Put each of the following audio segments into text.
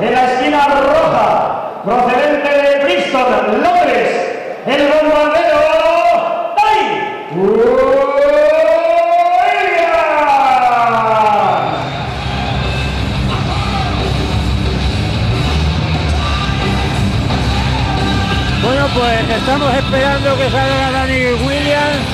en la esquina roja, procedente de Bristol, Londres, el bombardero ¡Ay! Pues estamos esperando que salga Danny Williams,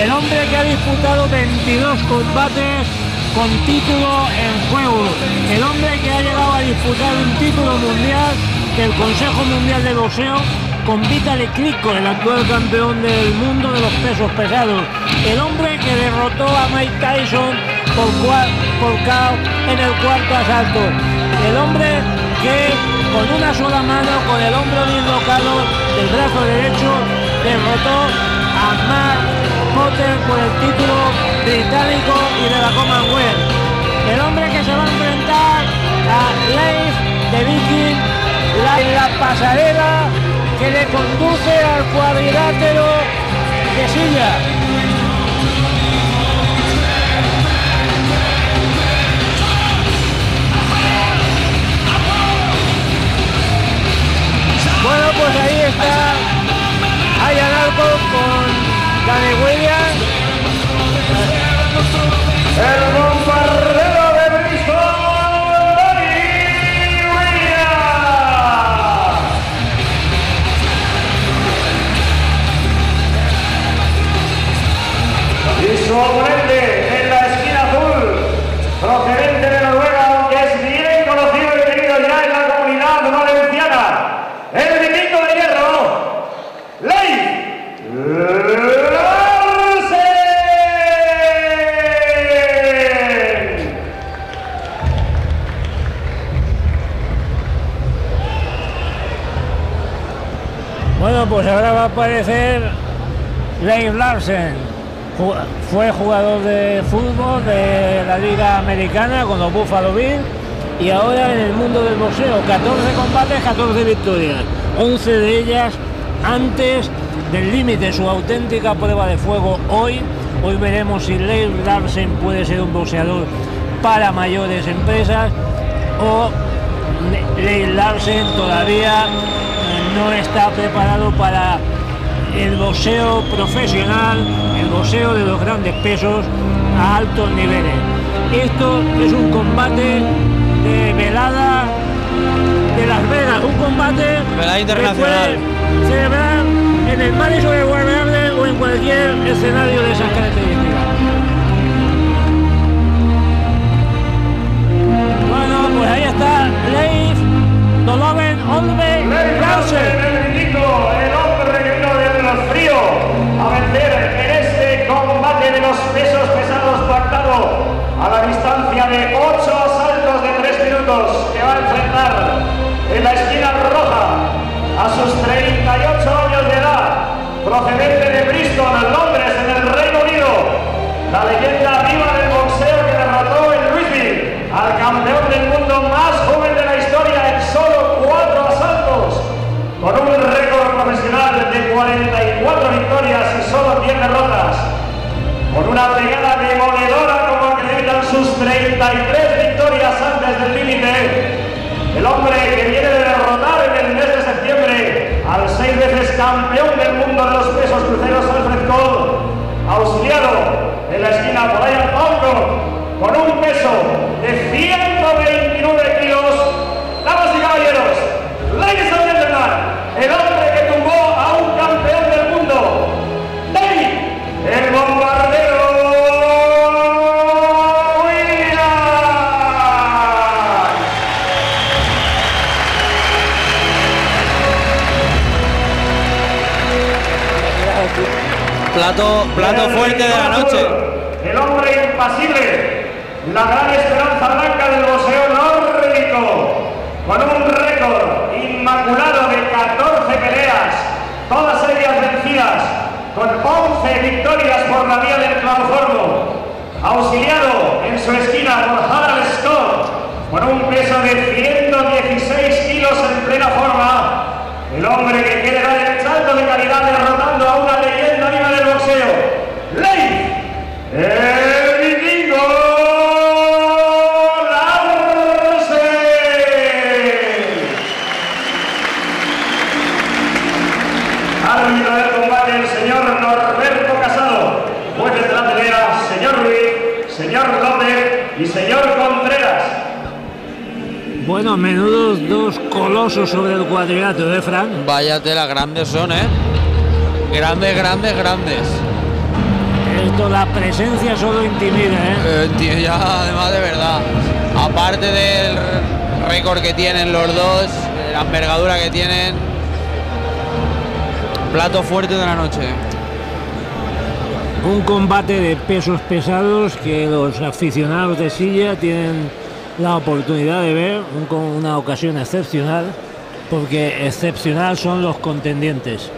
el hombre que ha disputado 22 combates con título en juego, el hombre que ha llegado a disputar un título mundial del Consejo Mundial de Boxeo con Vitaly Klitschko, el actual campeón del mundo de los pesos pesados, el hombre que derrotó a Mike Tyson por, por KO en el cuarto asalto, el hombre que con una sola mano, con el hombro dislocado del brazo derecho, derrotó a Mark Potter por el título británico y de la Commonwealth. El hombre que se va a enfrentar a Leif de Viking la, pasarela que le conduce al cuadrilátero de silla. Bueno, pues ahí está Ayan Arco con Danny Williams. El bombardero de Bristol, Danny Williams. Y su oponente en la esquina azul, procedente de Noruega, aunque es bien conocido y querido ya en la comunidad valenciana, el vikingo de hierro, Leif Larsen. Bueno, pues ahora va a aparecer Leif Larsen. Fue jugador de fútbol de la Liga Americana con los Buffalo Bills y ahora en el mundo del boxeo. 14 combates, 14 victorias. 11 de ellas antes del límite, su auténtica prueba de fuego hoy. Hoy veremos si Leif Larsen puede ser un boxeador para mayores empresas o Le- Leif Larsen todavía no está preparado para el boxeo profesional, el boxeo de los grandes pesos a altos niveles. Esto es un combate de velada de Las Vegas, un combate Velada que internacional. puede celebrar en el Madison Square Garden o en cualquier escenario de esas características. Bueno, pues ahí está Leif Doloven Olve Leif Larsen. Larsen, el vikingo, el hombre que vino del frío en este combate de los pesos pesados pactado a la distancia de 8 asaltos de 3 minutos que va a enfrentar en la esquina roja a sus 38 años de edad, procedente una pegada demoledora como acreditan sus 33 victorias antes del límite. El hombre que viene de derrotar en el mes de septiembre al seis veces campeón del mundo de los pesos cruceros Alfred Cole, auxiliado en la esquina por Ian Poundon, con un peso de 129 kilos. Damas y caballeros, ladies Plato, plato fuerte de la noche. El hombre impasible, la gran esperanza blanca del boxeo nórdico, con un récord inmaculado de 14 peleas, todas ellas vencidas, con 11 victorias por la vía del cloroformo, auxiliado en su esquina por Harold Scott, con un peso de 116 kilos en plena forma, el hombre que quiere dar el salto de calidad derrotando a una rey. El indigo Larse. Árbitro del combate, el señor Norberto Casado. Juez de la señor Ruiz, señor López y señor Contreras. Bueno, menudos dos colosos sobre el cuadrilátero de ¿eh, Fran. Vaya tela, grandes son, ¿eh? Grandes, grandes, grandes. La presencia solo intimida, ¿eh? Eh, ya además de verdad. Aparte del récord que tienen los dos, la envergadura que tienen. Plato fuerte de la noche. Un combate de pesos pesados que los aficionados de silla tienen la oportunidad de ver, un- con una ocasión excepcional, porque excepcional son los contendientes.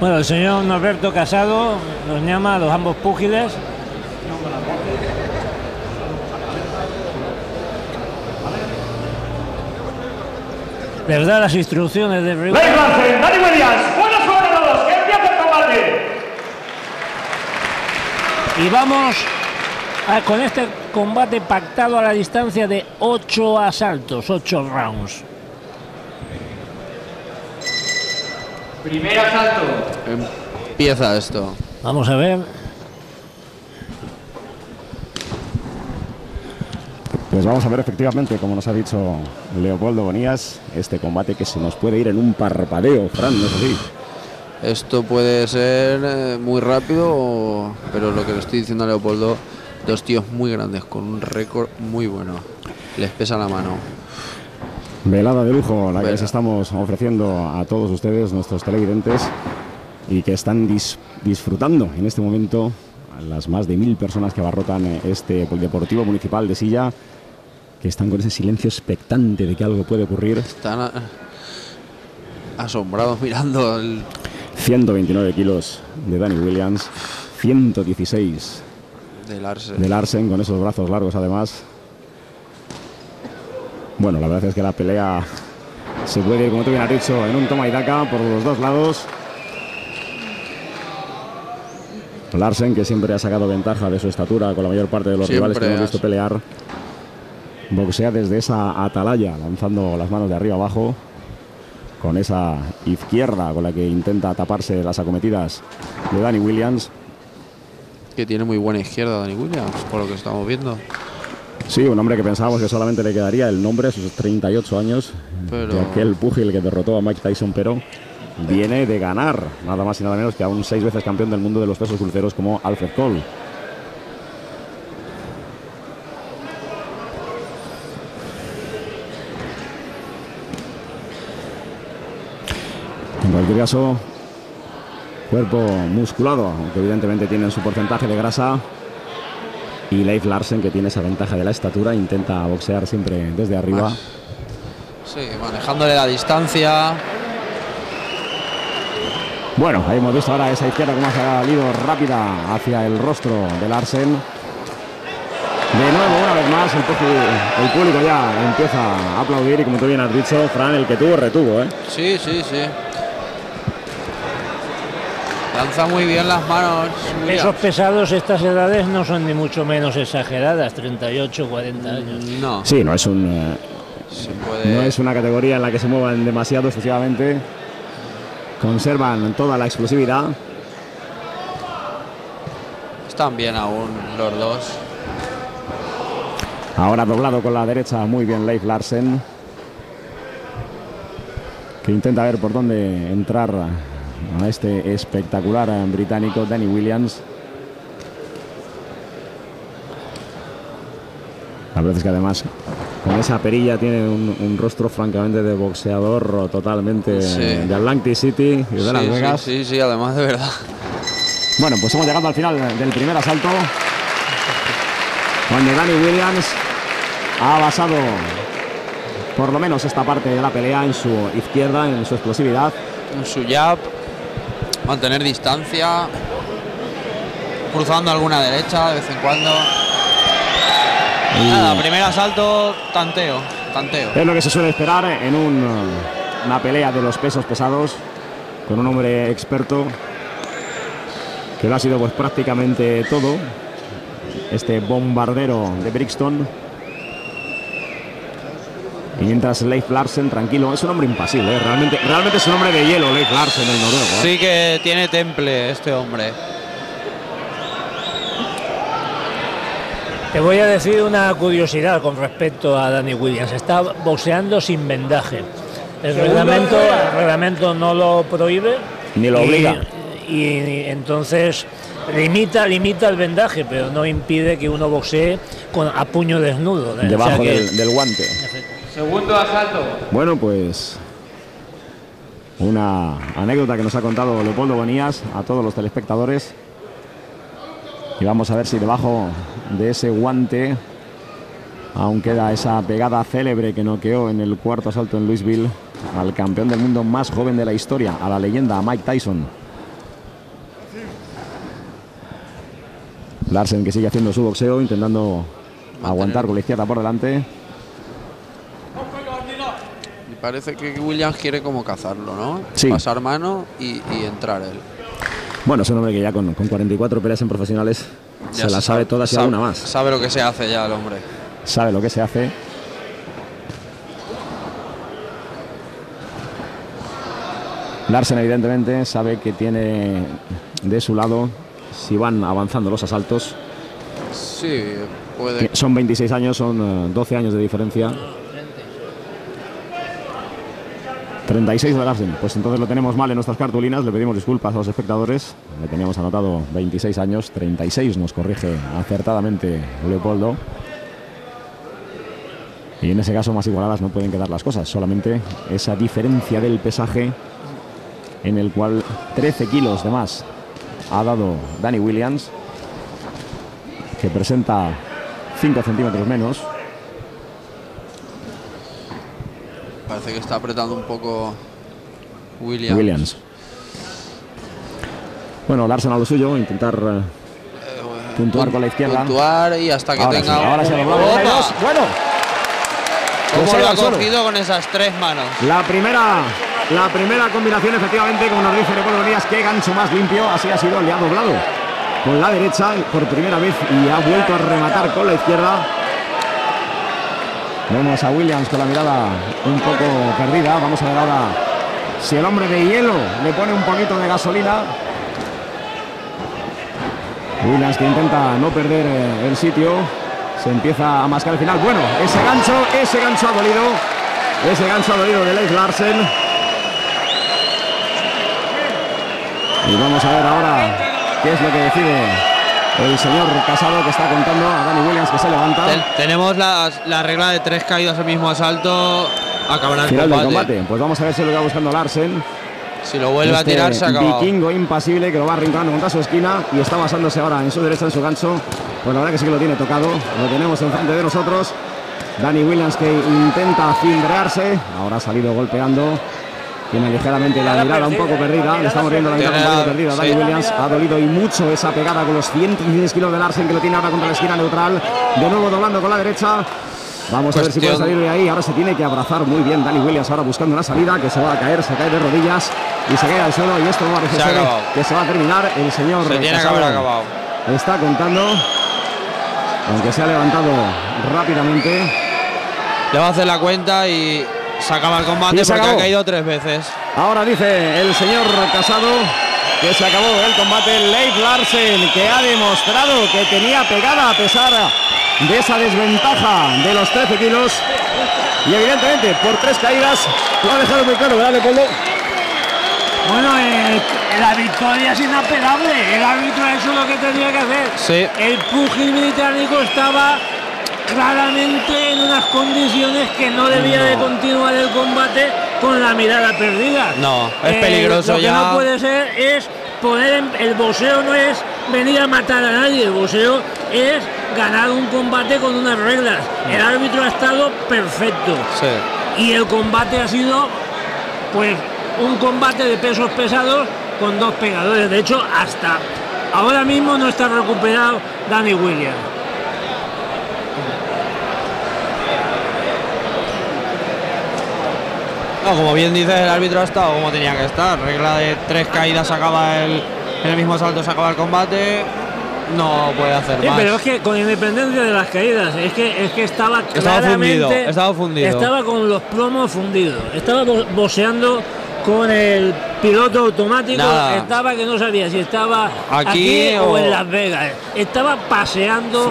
Bueno, el señor Norberto Casado nos llama a los ambos púgiles. Les da las instrucciones de Larsen, Danny Williams, buena suerte a todos, que empiece el combate. Y vamos a- con este combate pactado a la distancia de 8 asaltos, 8 rounds. Primer asalto. Empieza esto. Vamos a ver. Pues vamos a ver efectivamente, como nos ha dicho Leopoldo Bonías, este combate que se nos puede ir en un parpadeo, Fran, ¿no es así? Esto puede ser eh, muy rápido, pero lo que le estoy diciendo a Leopoldo, dos tíos muy grandes con un récord muy bueno. Les pesa la mano. Velada de lujo, la que les estamos ofreciendo a todos ustedes, nuestros televidentes, y que están dis- disfrutando en este momento las más de mil personas que abarrotan eh, este Polideportivo Municipal de Silla, que están con ese silencio expectante de que algo puede ocurrir. Están a- asombrados mirando el 129 kilos de Danny Williams, 116 del Arce. de Larsen con esos brazos largos además. Bueno, la verdad es que la pelea se puede ir, como tú bien has dicho, en un toma y daca por los dos lados. Larsen, que siempre ha sacado ventaja de su estatura con la mayor parte de los Siempre rivales que hemos visto pelear, boxea desde esa atalaya, lanzando las manos de arriba abajo, con esa izquierda con la que intenta taparse las acometidas de Danny Williams. Que tiene muy buena izquierda Dani Williams, por lo que estamos viendo. Sí, un hombre que pensábamos que solamente le quedaría el nombre a sus 38 años, Pero- de aquel púgil que derrotó a Mike Tyson, pero viene de ganar nada más y nada menos que a un seis veces campeón del mundo de los pesos cruceros como Alfred Cole. En cualquier caso, cuerpo musculado, aunque evidentemente tienen su porcentaje de grasa. Y Leif Larsen, que tiene esa ventaja de la estatura, intenta boxear siempre desde arriba. Más. Sí, manejándole la distancia. Bueno, ahí hemos visto ahora esa izquierda como ha salido rápida hacia el rostro de Larsen. De nuevo, una vez más, el, el público ya empieza a aplaudir y como tú bien has dicho, Fran, el que tuvo, retuvo. ¿eh? Sí, sí, sí. Lanza muy bien las manos. Pesos pesados, estas edades no son ni mucho menos exageradas, 38, 40 años. No, Sí, no es, un, eh, no es una categoría en la que se muevan demasiado excesivamente. Conservan toda la explosividad. Están bien aún los dos. Ahora doblado con la derecha, muy bien Leif Larsen. Que intenta ver por dónde entrar a este espectacular eh, británico Danny Williams. La verdad es que además con esa perilla tiene un, un rostro francamente de boxeador totalmente Sí. de Atlantic City y de Las sí, Vegas. sí, sí, sí, además de verdad. Bueno, pues hemos llegado al final del primer asalto. Donde Danny Williams ha basado por lo menos esta parte de la pelea en su izquierda, en su explosividad. En su jab, mantener distancia, cruzando alguna derecha de vez en cuando. Nada, primer asalto, tanteo, tanteo. Es lo que se suele esperar en un, una pelea de los pesos pesados con un hombre experto que lo ha sido pues prácticamente todo. Este bombardero de Brixton. Mientras Leif Larsen, tranquilo, es un hombre impasible, ¿eh? realmente, realmente es un hombre de hielo, Leif Larsen, el noruego. ¿eh? Sí que tiene temple este hombre. Te voy a decir una curiosidad con respecto a Danny Williams. Está boxeando sin vendaje. El reglamento, el reglamento no lo prohíbe. Ni lo obliga. Y, entonces limita, limita el vendaje, pero no impide que uno boxee con, a puño desnudo. O sea Debajo que- del, del guante. Segundo asalto. Bueno, pues una anécdota que nos ha contado Leopoldo Bonías a todos los telespectadores. Y vamos a ver si debajo de ese guante aún queda esa pegada célebre que noqueó en el cuarto asalto en Louisville al campeón del mundo más joven de la historia, a la leyenda, Mike Tyson. Larsen que sigue haciendo su boxeo, intentando aguantar con la izquierda por delante. Parece que Williams quiere como cazarlo, ¿no? Sí. Pasar mano y, y entrar él. Bueno, es un hombre que ya con, con 44 peleas en profesionales Ya se las sabe todas y sabe- alguna más. Sabe lo que se hace ya el hombre. Sabe lo que se hace. Larsen, evidentemente, sabe que tiene de su lado, si van avanzando los asaltos, Sí, puede. son 26 años, son eh, 12 años de diferencia. 36 de Larsen, pues entonces lo tenemos mal en nuestras cartulinas, le pedimos disculpas a los espectadores, le teníamos anotado 26 años, 36 nos corrige acertadamente Leopoldo. Y en ese caso más igualadas no pueden quedar las cosas, solamente esa diferencia del pesaje en el cual 13 kilos de más ha dado Danny Williams, que presenta 5 centímetros menos. Parece que está apretando un poco Williams. Williams. Bueno, Larsen a lo suyo, intentar eh, puntuar con la izquierda. Puntuar y hasta que Ahora tenga. sí, ahora se dos. Bueno, ¿Cómo lo ha cogido con esas tres manos? la primera, la primera combinación, efectivamente, como nos dice Leopoldo Díaz, qué gancho más limpio, así ha sido, le ha doblado con la derecha por primera vez y ha vuelto a rematar con la izquierda. Vemos a Williams con la mirada un poco perdida. Vamos a ver ahora si el hombre de hielo le pone un poquito de gasolina. Williams que intenta no perder eh, el sitio. Se empieza a mascar el final. Bueno, ese gancho, ese gancho ha dolido. Ese gancho ha dolido de Leif Larsen. Y vamos a ver ahora qué es lo que decide el señor Casado que está contando a Danny Williams que se levanta. Ten- tenemos la, la regla de tres caídas al mismo asalto. Acabará el Final del combate. Pues vamos a ver si lo va buscando Larsen. Si lo vuelve a Este tirar, se acaba. Vikingo impasible que lo va arrinconando contra su esquina y está basándose ahora en su derecha, en su gancho. Pues la verdad que sí que lo tiene tocado. Lo tenemos enfrente de nosotros. Danny Williams que intenta cimbrearse. Ahora ha salido golpeando. Tiene ligeramente la mirada un poco perdida. Le estamos viendo la mirada un poco perdida. Sí. Williams ha dolido y mucho esa pegada con los 116 kilos de Larsen que lo tiene ahora contra la esquina neutral. De nuevo doblando con la derecha. Vamos a ver si puede salir de ahí. Ahora se tiene que abrazar muy bien Danny Williams. Ahora buscando una salida que se va a caer, se cae de rodillas y se cae al suelo. Y esto no parece Se ha ser acabado. que se va a terminar. El señor Se tiene que Casado haber acabado. está contando. Aunque se ha levantado rápidamente. Le va a hacer la cuenta y se acaba el combate Y se porque acabó. ha caído tres veces. Ahora dice el señor Casado que se acabó el combate. Leif Larsen que ha demostrado que tenía pegada a pesar de esa desventaja de los 13 kilos. Y evidentemente por tres caídas lo ha dejado muy claro, ¿verdad, Leopoldo? Bueno, eh, la victoria es inapelable. El árbitro ha hecho lo que tenía que hacer. Sí. El pugil británico estaba claramente en unas condiciones que no debía de continuar el combate con la mirada perdida. Eh, No, es peligroso lo que ya. no puede ser es poner en- el boxeo no es venir a matar a nadie, el boxeo es ganar un combate con unas reglas. El árbitro ha estado perfecto Sí. y el combate ha sido pues un combate de pesos pesados con dos pegadores. De hecho, hasta ahora mismo no está recuperado Danny Williams. No, como bien dice el árbitro ha estado como tenía que estar. Regla de tres caídas acaba el. En el mismo salto se acaba el combate. No puede hacer Sí, más. pero es que con independencia de las caídas, es que es que estaba Estaba fundido, estaba fundido. estaba con los plomos fundidos, estaba bo- boxeando con el piloto automático, Nada. estaba que no sabía si estaba Aquí aquí, o... o- en Las Vegas, estaba paseando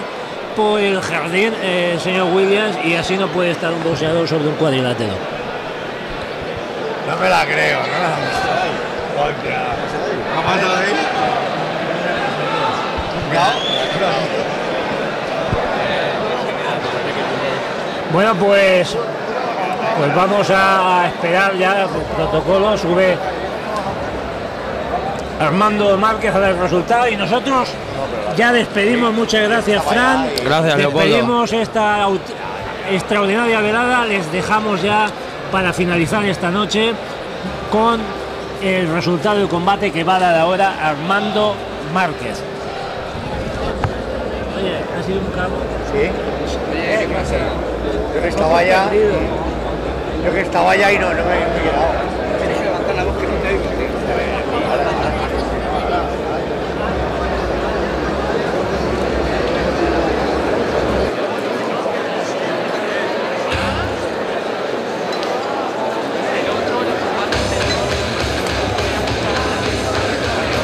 por el jardín, eh, señor Williams, y así no puede estar un boxeador sobre un cuadrilátero. No me la creo, ¿no? Hostia. ¿Qué ha pasado ahí? Bueno, pues, pues vamos a esperar ya el protocolo, sube Armando Márquez a dar el resultado y nosotros ya despedimos, muchas gracias Fran. Gracias, Leopoldo. Despedimos esta extraordinaria velada, les dejamos ya para finalizar esta noche con el resultado del combate que va a dar ahora Armando Márquez. Oye, ha sido un cabo. Sí. Yo que estaba allá. Yo que estaba allá y no, no me he quedado.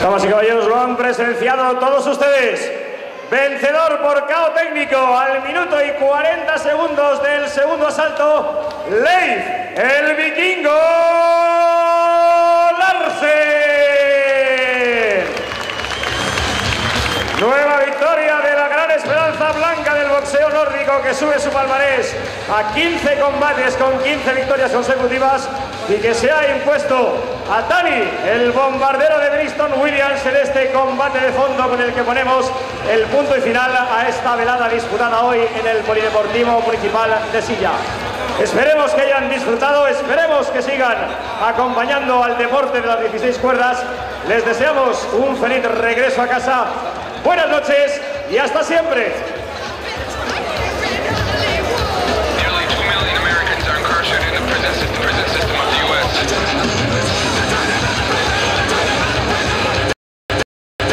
Damas y caballeros, lo han presenciado todos ustedes. Vencedor por KO técnico al minuto y 40 segundos del segundo asalto, Leif, el vikingo Larsen. Nueva victoria de la gran esperanza blanca del boxeo nórdico que sube su palmarés a 15 combates con 15 victorias consecutivas y que se ha impuesto a Tani, el bombardero de Williams, en este combate de fondo con el que ponemos el punto y final a esta velada disputada hoy en el Polideportivo Municipal de Silla. Esperemos que hayan disfrutado, esperemos que sigan acompañando al deporte de las 16 cuerdas. Les deseamos un feliz regreso a casa. Buenas noches y hasta siempre.